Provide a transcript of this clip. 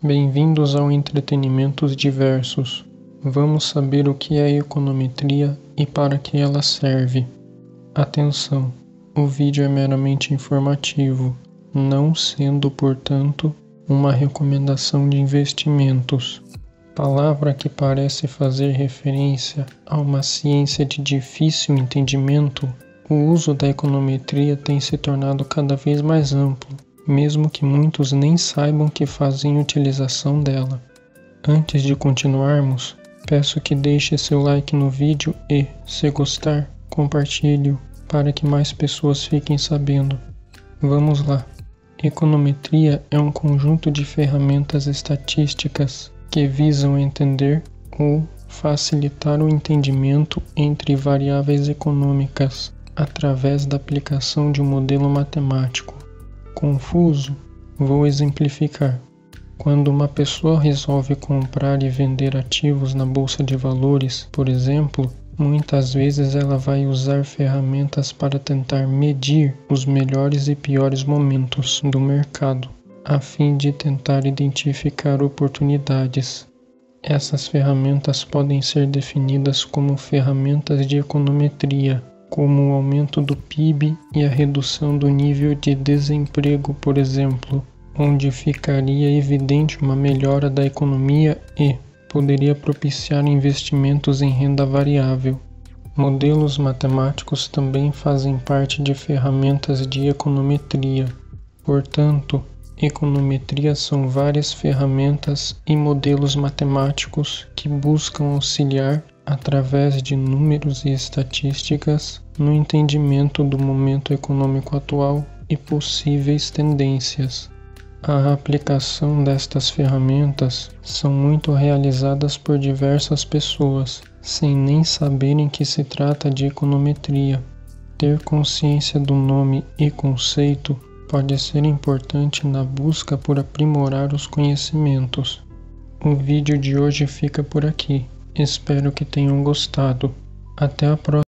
Bem-vindos ao Entretenimentos Diversos. Vamos saber o que é econometria e para que ela serve. Atenção! O vídeo é meramente informativo, não sendo, portanto, uma recomendação de investimentos. Palavra que parece fazer referência a uma ciência de difícil entendimento, o uso da econometria tem se tornado cada vez mais amplo mesmo que muitos nem saibam que fazem utilização dela. Antes de continuarmos, peço que deixe seu like no vídeo e, se gostar, compartilhe para que mais pessoas fiquem sabendo. Vamos lá. Econometria é um conjunto de ferramentas estatísticas que visam entender ou facilitar o entendimento entre variáveis econômicas através da aplicação de um modelo matemático confuso, vou exemplificar. Quando uma pessoa resolve comprar e vender ativos na bolsa de valores, por exemplo, muitas vezes ela vai usar ferramentas para tentar medir os melhores e piores momentos do mercado, a fim de tentar identificar oportunidades. Essas ferramentas podem ser definidas como ferramentas de econometria como o aumento do PIB e a redução do nível de desemprego, por exemplo, onde ficaria evidente uma melhora da economia e poderia propiciar investimentos em renda variável. Modelos matemáticos também fazem parte de ferramentas de econometria. Portanto, econometria são várias ferramentas e modelos matemáticos que buscam auxiliar através de números e estatísticas no entendimento do momento econômico atual e possíveis tendências. A aplicação destas ferramentas são muito realizadas por diversas pessoas, sem nem saberem que se trata de econometria. Ter consciência do nome e conceito pode ser importante na busca por aprimorar os conhecimentos. O vídeo de hoje fica por aqui. Espero que tenham gostado. Até a próxima.